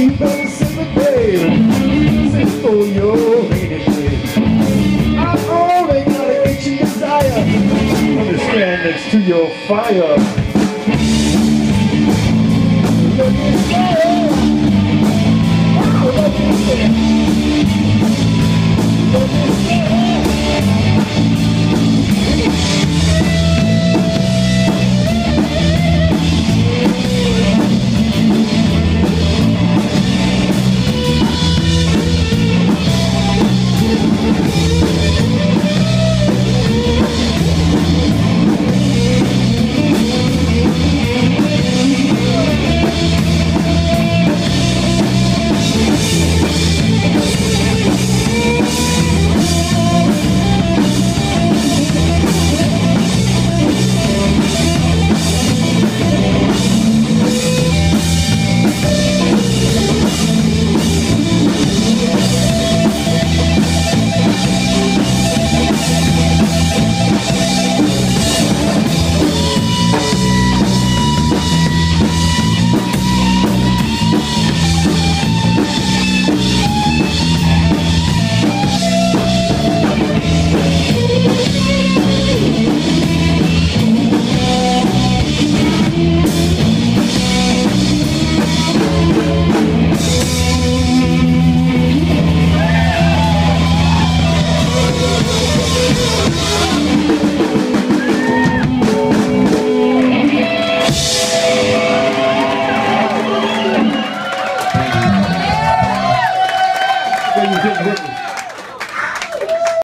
Ain't no simple day Sing for your lady I only got an get you. desire Understand it's to your fire Look at fire look at